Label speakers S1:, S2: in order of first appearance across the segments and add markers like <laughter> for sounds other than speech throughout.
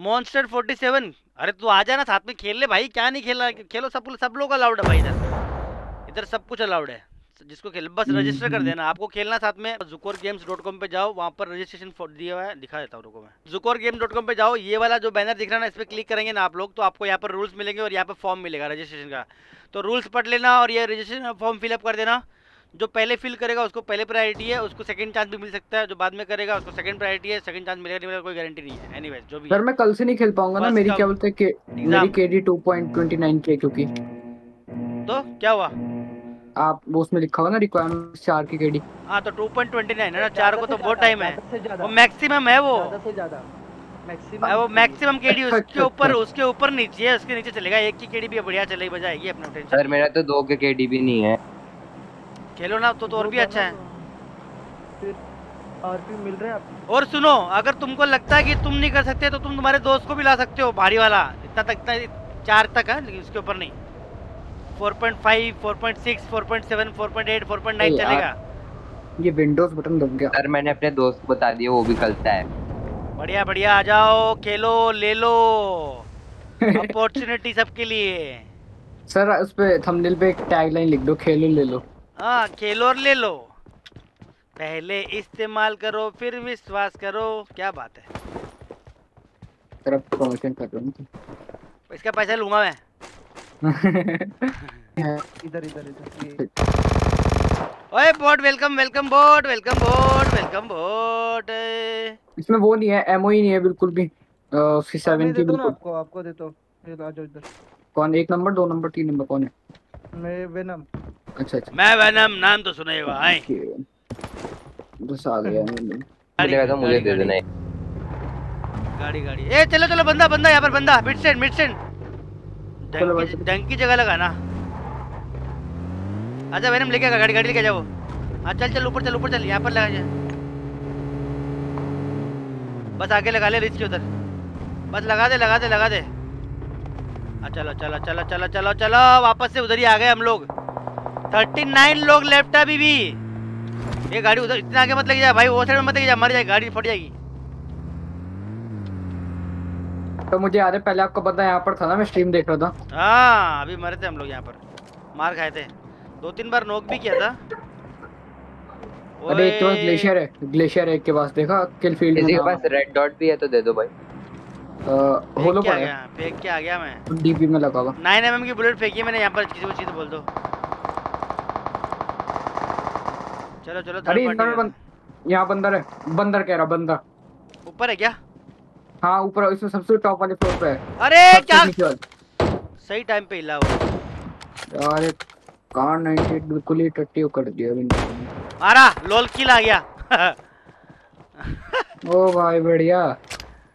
S1: Monster 47 अरे तू आ जाना साथ में खेल ले भाई क्या नहीं खेल? खेलो सब सब लोग अलाउड है भाई इधर। इधर सब कुछ अलाउड है। जिसको खेल बस रजिस्टर कर
S2: हम्म।
S1: देना। आपको खेलना साथ में जुकोर गेम्स डॉट कॉम पे जाओ वहाँ पर रजिस्ट्रेशन दिया हुआ है। दिखा देता हूँ रुको मैं। जुकोर गेम्स डॉट कॉम पे जाओ ये वाला जो बैनर दिख रहा है ना इस पर क्लिक करेंगे ना आप लोग तो आपको यहाँ पर रूल्स मिलेंगे और यहाँ पर फॉर्म मिलेगा रजिस्ट्रेशन का। तो रूल्स पढ़ लेना और ये रजिस्ट्रेशन फॉर्म फिलअप कर देना। जो पहले फिल करेगा उसको पहले प्रायोरिटी है उसको सेकंड चांस भी मिल सकता है जो बाद में करेगा उसको सेकंड प्रायोरिटी है सेकंड चांस मिलेगा नहीं मिलेगा कोई गारंटी नहीं है। एनीवेज जो भी
S2: सर मैं कल से नहीं खेल पाऊँगा ना मेरी क्या बोलते हैं मेरी केडी 2.29 के क्योंकि।
S1: तो क्या हुआ?
S2: आप वो उसमें लिखा होगा ना रिक्वायरमेंट चार की केडी
S1: हाँ तो 2.29 है ना चार को तो बहुत टाइम है। वो मैक्सिमम है वो।
S3: ज़्यादा से ज़्यादा। मैक्सिमम
S1: वो मैक्सिमम केडी
S2: अच्छा,
S1: उसके
S2: अच्छा,
S1: ऊपर
S2: अच्छा।
S1: उसके ऊपर नीचे है उसके नीचे चलेगा। एक की केडी भी बढ़िया चलेगी बजाएगी अपना टेंशन
S4: सर मेरा तो दो के केडी भी नहीं है।
S1: खेलो ना तो, तो और भी अच्छा है।
S3: फिर आरपी मिल रहे हैं आप
S1: और सुनो अगर तुमको लगता है कि तुम नहीं कर सकते तो तुम तुम्हारे दोस्त को भी ला सकते हो भारी वाला। इतना तक इतना चार तक है लेकिन उसके ऊपर नहीं। 4.5, 4.6, 4.7, 4.8, 4.9
S2: यार।
S1: चलेगा।
S2: ये विंडोज़ बटन दब गया।
S4: सर मैंने अपने दोस्त को बता दिया वो भी कलता है।
S1: बढ़िया बढ़िया आ जाओ खेलो ले लो। <laughs> अपॉर्चुनिटी सबके लिए।
S2: सर उस पे थंबनेल पे एक टैगलाइन लिख दो खेलो ले लो।
S1: हाँ खेलो और ले लो। पहले इस्तेमाल करो फिर विश्वास करो। क्या बात है?
S2: कर
S1: इसका पैसा लूँगा मैं। <laughs>
S3: इधर इधर इधर।
S1: ओए boat welcome welcome boat welcome boat welcome boat.
S2: इसमें वो नहीं है एमओ ही नहीं है बिल्कुल भी। उसकी सेवन की बिल्कुल।
S3: आपको आपको ये लो, आ जाओ इधर।
S2: कौन एक नंबर दो नंबर तीन नंबर कौन है?
S3: मैं वेनम
S2: अच्छा अच्छा।
S1: मैं वैनम नाम तो सुना ही होगा आए।
S2: ओके। बस आ गया
S4: मिलेगा तो मुझे दे देना।
S1: गाड़ी गाड़ी। ए चलो चलो बंदा बंदा यहाँ पर बंदा मिड स्टैंड मिड स्टैंड डंकी जगह लगाना अच्छा वैनम लेके आ गाड़ी गाड़ी लेके जाओ। हाँ चल चल ऊपर चल ऊपर चल यहाँ पर लगा जा। बस आगे लगा ले रिच के उधर। बस लगा दे लगा दे लगा दे। हाँ चलो चलो चलो चलो चलो चलो वापस से उधर ही आ गए हम लोग। थर्टी नाइन लोग लेफ़्ट है अभी भी। ये गाड़ी उधर इतना आगे मत लगे जा भाई वो साइड में मत लगे जा मर जाएगी गाड़ी फट जाएगी।
S2: तो मुझे याद है पहले आपको पता है यहाँ पर था ना मैं स्ट्रीम देख रहा था।
S1: हाँ अभी मरे थे हम लोग यहाँ पर। मार खाए थे। दो तीन बार नोक भी किया था।
S2: अरे एक के पास ग्लेशियर है ग्लेशियर है एक के पास देखा किल फ़ील्ड
S4: किसी
S2: में
S4: के पास रेड डॉट भी है तो दे दो भाई।
S1: फेंक
S2: होलो
S1: के आ
S2: पर
S1: गया फेंक के आ गया मैं।
S2: डीपी में लगा हुआ
S1: नाइन एम की बुलेट फेंकी मैंने यहाँ पर किसी को चीज़ बोल दो। चलो चलो
S2: अरे इधर बंद। यहाँ बंदर है बंदर कह रहा बंदा
S1: ऊपर है क्या?
S2: हाँ ऊपर इसमें सबसे टॉप वाले फ्लोर पे है।
S1: अरे क्या? सही टाइम पे हिला वो
S2: यार ये कार 98 बिल्कुल ही टट्टी कर दिया ने।
S1: मारा लोल किल आ गया।
S2: ओ भाई बढ़िया।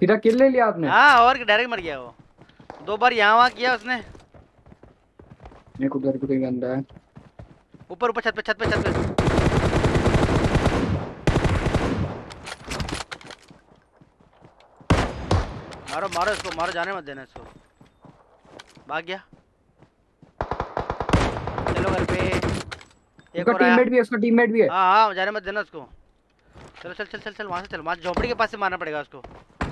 S2: सीधा किल ले लिया आपने?
S1: हाँ और डायरेक्ट मर गया वो। दो बार यहाँ वहाँ किया उसने।
S2: मेरे को घर पे कोई बंदा है।
S1: ऊपर ऊपर छत पे छत पे छत पे। मारो मारो इसको मारो जाने मत देना इसको। भाग गया। चलो घर पे। एक और
S2: टीममेट भी है उसका टीममेट भी है।
S1: हाँ हाँ जाने मत देना उसको। चलो चल चल चल चल वहाँ से चल। वहाँ झोपड़ी के पास से मारना पड़ेगा उसको।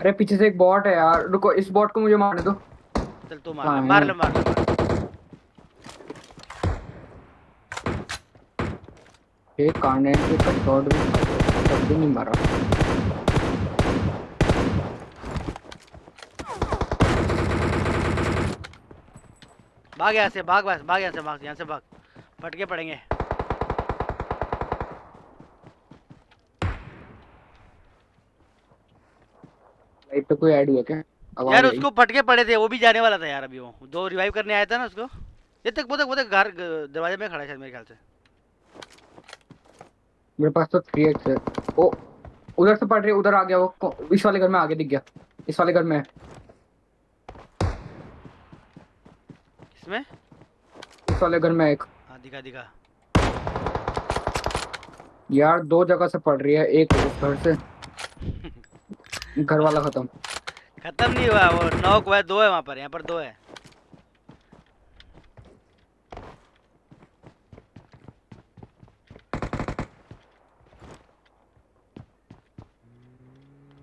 S2: अरे पीछे से एक बॉट है यार। रुको इस बॉट को मुझे मारने दो।
S1: चल तू मार
S2: हाँ,
S1: ले मार ले मार ले।
S2: एक कार 98 का शॉट भी नहीं मारा।
S1: भाग यहाँ से भाग बस भाग यहाँ से भाग यहाँ से भाग। फटके पड़ेंगे।
S2: लाइट पे कोई ऐड हुआ क्या?
S1: यार उसको फटके पड़े थे वो भी जाने वाला था यार अभी वो। जो रिवाइव करने आया था ना उसको। ये तक वो तक वो तक घर दरवाजे में खड़ा है शायद मेरे ख्याल से।
S2: मेरे पास तो 3x है। ओ उधर से पड़ रही उधर आ गया वो। इस वाले घर में आगे दिख गया। इस वाले घर में है।
S1: इसमें
S2: इस वाले घर में एक।
S1: हाँ दिखा दिखा।
S2: यार दो जगह से पड़ रही है एक घर से। <laughs> घर वाला खत्म।
S1: खत्म नहीं हुआ वो नॉक हुआ दो है वहाँ पर यहाँ पर दो है।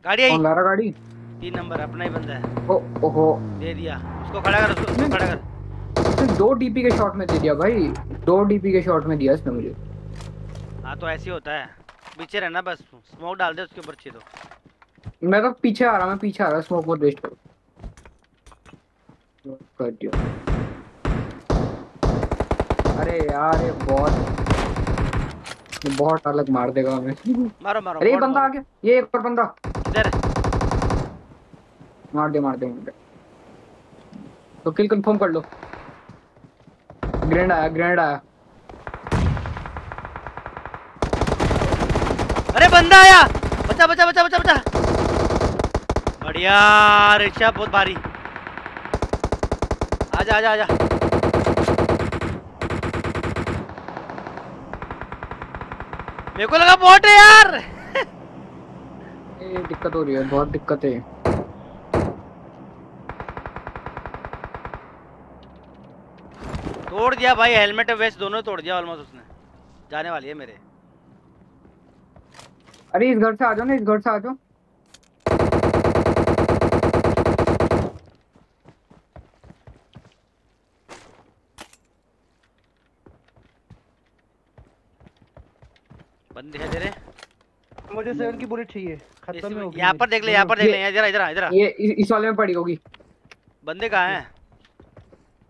S1: गाड़ी आई।
S2: कौन ला रहा गाड़ी?
S1: तीन नंबर अपना ही बंदा है।
S2: ओ ओहो।
S1: दे दिया। उसको खड़ा कर उसको, उसको खड़ा कर।
S2: दो डीपी के शॉट में दे दिया भाई। दो डीपी के शॉट में दिया इसने मुझे।
S1: हाँ तो ऐसे ही होता है। पीछे रहना बस। स्मोक डाल दे उसके ऊपर चाहिए तो।
S2: मैं तो पीछे आ रहा मैं पीछे आ रहा स्मोक बहुत वेस्ट करो। कर दिया। अरे यार ये बहुत बहुत अलग मार देगा हमें।
S1: मारो मारो
S2: अरे बंदा आ गया ये एक और बंदा।
S1: इधर।
S2: मार दे मार दे दे। तो किल कंफर्म कर लो। ग्रेनेड आया ग्रेनेड आया
S1: अरे बंदा आया। बचा बचा बचा बचा बचा। बढ़िया रिक्शा बहुत भारी। आजा आजा आजा। मेरे को लगा बॉट है यार।
S2: ये दिक्कत हो रही है बहुत दिक्कत है।
S1: तोड़ दिया भाई हेलमेट और वेस्ट दोनों तोड़ दिया ऑलमोस्ट उसने। जाने वाली है मेरे।
S2: अरे इस घर से आ जाओ ना इस घर से आ जाओ।
S1: बंद दे रहे
S3: मुझे सेवन की बुलेट चाहिए खत्म हो गई
S1: यहाँ पर देख ले यहाँ पर देख ले इधर इधर इधर
S2: ये इस वाले में पड़ी होगी।
S1: बंदे कहाँ हैं?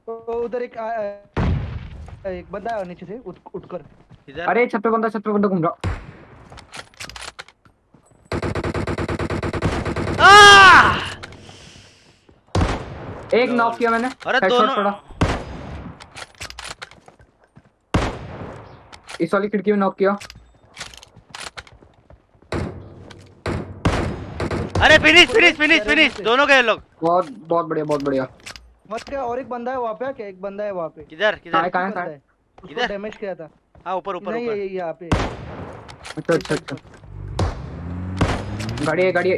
S3: तो उधर एक आ- आ- एक बंदा है नीचे से उठ उठकर।
S1: इधर।
S2: अरे छत पे बंदा छत पे बंदा घूम रहा। एक नॉक किया मैंने।
S1: अरे दोनों
S2: इस वाली खिड़की में नॉक किया।
S1: अरे फिनिश फिनिश फिनिश फिनिश दोनों गए लोग।
S2: बहुत बहुत बढ़िया बहुत बढ़िया।
S3: मत क्या और एक बंदा है वहाँ पे क्या एक बंदा है वहाँ पे।
S1: किधर किधर?
S2: कहाँ है
S3: बंदा
S2: है
S1: इधर?
S3: डैमेज किया था।
S1: हाँ ऊपर ऊपर
S3: नहीं
S1: ऊपर।
S3: ये यहाँ पे।
S2: अच्छा अच्छा अच्छा। गाड़ी है गाड़ी है।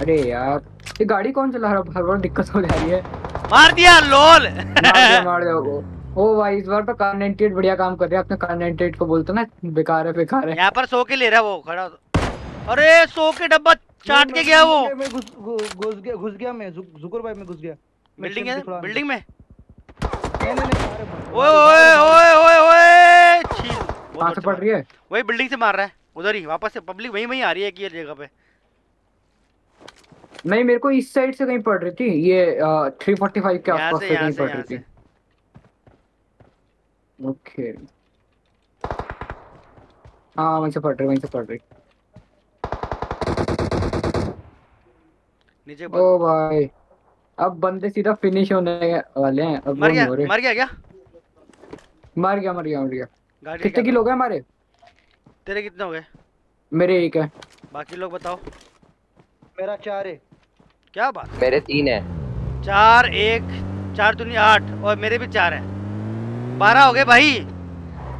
S2: अरे यार ये गाड़ी कौन चला रहा है? हर बार दिक्कत हो जा रही है।
S1: मार दिया लोल
S2: मार दिया मार दिया वो। ओ भाई इस बार तो कार 98 बढ़िया काम कर रहे हैं। अपने कार 98 को बोलते ना बेकार है बेकार है।
S1: यहाँ पर सो के ले रहा है वो खड़ा अरे सो के डब्बा चाट के गया वो।
S3: मैं घुस गया घुस गया मैं। जुकुर भाई में घुस गया।
S1: बिल्डिंग है? बिल्डिंग में? ओए ओए ओए ओए ओए छी बहुत
S2: से
S1: अच्छा
S2: पड़ रही है?
S1: वही बिल्डिंग से मार रहा है। उधर ही वापस से पब्लिक वहीं वहीं आ रही है कि ये जगह पे।
S2: नहीं मेरे को इस साइड से कहीं पड़ रही थी। ये थ्री फोर्टी फाइव के आसपास
S1: से
S2: से कहीं पड़ रही थी। ओके हाँ वहीं से पड़ रही वहीं से पड़ रही।
S1: नीचे
S2: ओ भाई। अब बंदे सीधा फिनिश होने वाले हैं। अब
S1: मर गया मर। गया क्या?
S2: मर गया मर गया मर गया। कितने किलो गए हमारे?
S1: तेरे कितने हो गए?
S2: मेरे एक है।
S1: बाकी लोग बताओ।
S3: मेरा चार है।
S1: क्या बात?
S4: मेरे तीन है।
S1: चार एक चार दुनिया आठ और मेरे भी चार है। बारह हो गए भाई।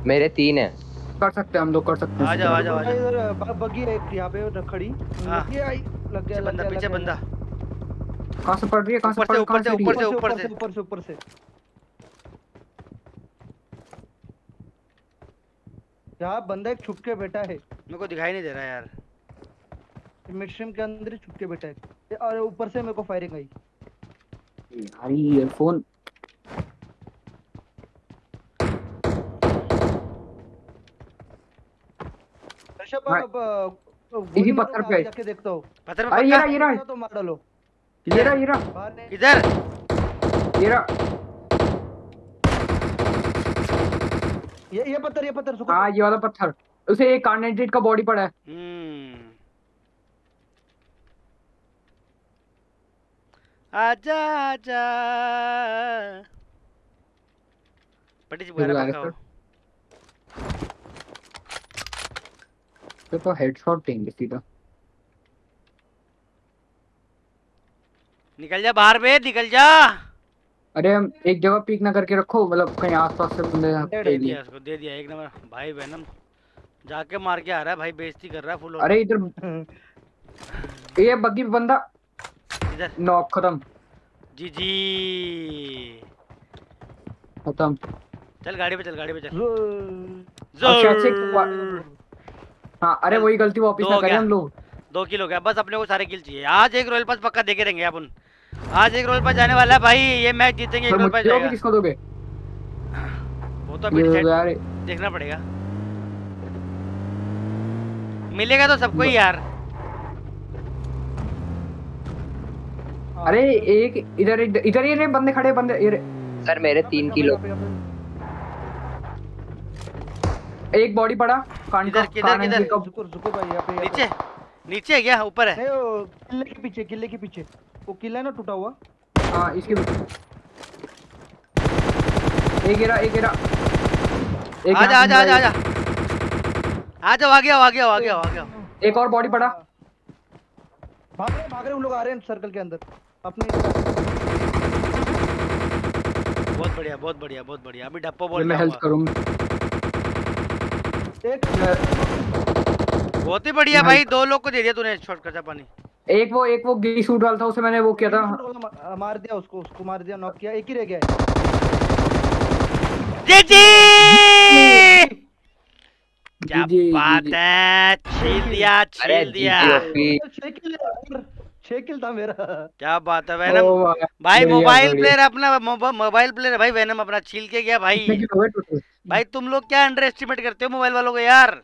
S4: मेरे तीन है।
S2: कर सकते हैं हम लोग कर सकते हैं।
S1: आ जाओ आ जाओ आ
S3: इधर ब- बग्गी है यहाँ पे खड़ी।
S1: हाँ।
S3: ये आई लग गया लग
S1: बंदा
S3: गया
S1: पीछे। बंदा।
S2: कहाँ से पड़ रही है? कहाँ से पड़
S1: ऊपर से,
S2: से
S1: ऊपर से, ऊपर से।
S3: ऊपर से। ऊपर से यहाँ बंदा एक छुप के बैठा है।
S1: मेरे को दिखाई नहीं दे रहा यार।
S3: मिडस्ट्रीम के अंदर ही छुप के बैठा है। और ऊपर से मेरे को फायरिंग आई।
S2: यार ये ईयरफोन
S3: ऋषभ। अब
S2: पत्थर पे।
S3: जाके देखता हूँ।
S1: पत्थर में
S2: अरे ये रहा ये रहा
S3: तो मार डालो
S2: ये रहा
S3: बाहर नहीं
S1: किधर
S2: ये
S3: ये ये पत्थर ये पत्थर सुको
S2: हाँ ये वाला पत्थर। उसे एक कार्नेटेड का बॉडी पड़ा है।
S1: हम्म। आजा आजा। है
S2: फिर
S1: पक्का वो।
S2: तो, तो हेडशॉट देंगे सीधा।
S1: निकल जा बाहर बे निकल जा।
S2: अरे हम एक जगह पीक ना करके रखो मतलब कहीं आसपास से बंदे
S1: दे दिया उसको दे दिया एक नंबर। भाई वेनम जाके मार के आ रहा है भाई बेइज्जती कर रहा है फुल
S2: अरे इधर <laughs> ये बग्गी बंदा।
S1: इधर।
S2: नॉक खत्म।
S1: जी जी।
S2: खत्म।
S1: चल गाड़ी पे चल गाड़ी पे चल।
S3: जो-
S2: अच्छा, अच्छा,
S1: ज़ोर।
S2: हाँ अरे वही गलती वापस
S1: दो
S2: ना करें। हम लोग।
S1: दो किल हो गया। बस अपने को सारे किल चाहिए। आज एक रॉयल पास पक्का देके रहेंगे अपन। आज एक रॉयल पास जाने वाला है भाई ये मैच जीतेंगे एक
S2: रोल पर
S1: जाएगा।
S2: किसको दोगे?
S1: वो तो अभी देखना पड़ेगा। मिलेगा तो सबको ही यार।
S2: अरे एक इधर इधर ये रे बंदे खड़े बंदे ये
S4: सर मेरे तीन किलो।
S2: एक बॉडी पड़ा कान का
S1: किधर- किधर- किधर?
S2: एंकल का
S3: रुको रुको भाई यहाँ पे पे।
S1: नीचे नीचे है क्या ऊपर है?
S3: नहीं वो किले के पीछे किले के पीछे। वो किला है ना टूटा हुआ?
S2: हाँ इसके एक गिरा एक गिरा। एक
S1: आजा आजा
S2: घूम
S1: आजा आजा। आ गया आ गया आ गया आ गया।
S2: एक और बॉडी पड़ा।
S3: भाग रहे भाग रहे उन लोग आ रहे हैं सर्कल के अंदर। अपने
S1: बहुत बढ़िया बहुत बढ़िया बहुत बढ़िया। अभी डप्पो बोल
S2: मैं हेल्प करूँ
S3: एक
S1: बहुत ही बढ़िया
S2: भाई-
S1: दो लोग को दे दिया तूने शॉर्ट कचा पानी।
S2: एक वो एक वो गी सूट वाला था उसे मैंने वो किया था।
S3: मार दिया उसको उसको मार दिया नॉक किया एक ही रह गया। है
S1: जी। जी क्या बात है छील दिया छील दिया।
S3: छह किल यार, छह किल था मेरा।
S1: क्या बात है वैनम
S2: भाई,
S1: मोबाइल प्लेयर अपना मोबाइल प्लेयर भाई वैनम अपना छील के गया भाई? भाई तुम लोग क्या अंडर एस्टिमेट करते हो मोबाइल वालों को यार?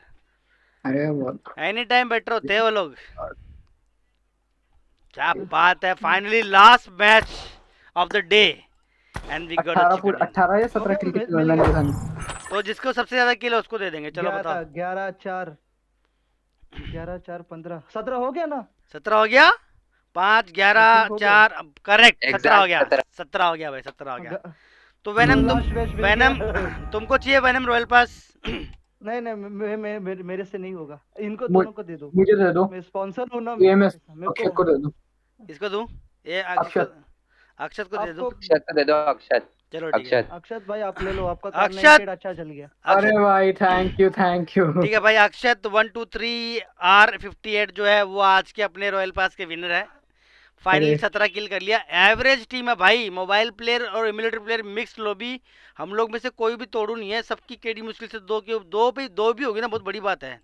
S2: अरे
S1: एनी टाइम बेटर होते हैं वो लोग। क्या बात है finally last match of the day and we got
S2: अठारह फुट अठारह या सत्रह
S3: ओके,
S2: क्रिकेट मैंने।
S1: तो जिसको सबसे ज़्यादा किल है उसको दे देंगे चलो
S3: ग्यारह
S1: बताओ।
S3: ग्यारह चार ग्यारह चार पंद्रह। सत्रह हो गया ना?
S1: सत्रह हो गया? पाँच ग्यारह। चार करेक्ट सत्रह हो गया।
S4: सत्रह।
S1: हो गया भाई सत्रह हो गया। तो वैनम तुम वैनम तुमको चाहिए वैनम रॉयल पास
S3: नहीं नहीं मे, मे, मे, मेरे से नहीं होगा। इनको दोनों को दे दो।
S2: मुझे दे दो।
S3: मैं स्पॉन्सर हूँ ना मेरे
S2: अक्षत को दे दो।
S1: इसको दूँ? ये
S2: अक्षत।
S1: अक्षत को दे दूँ?
S4: अक्षत को दे दो अक्षत।
S1: चलो ठीक है।
S4: अक्षत।
S3: अक्षत भाई आप ले लो आपका
S1: अक्षत।
S3: अक्षत अच्छा चल गया।
S2: अरे भाई थैंक यू थैंक यू
S1: ठीक है भाई Akshat one two three R fifty eight जो है वो आज के अपने रॉयल पास के विनर है। फाइनली सत्रह किल कर लिया। एवरेज टीम है भाई। मोबाइल प्लेयर और इम्यूलेटर प्लेयर मिक्स लॉबी हम लोग में से कोई भी तोड़ू नहीं है। सबकी केडी मुश्किल से दो के दो भी दो भी होगी ना बहुत बड़ी बात है।